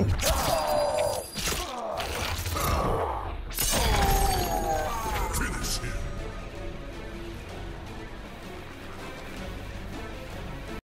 Oh.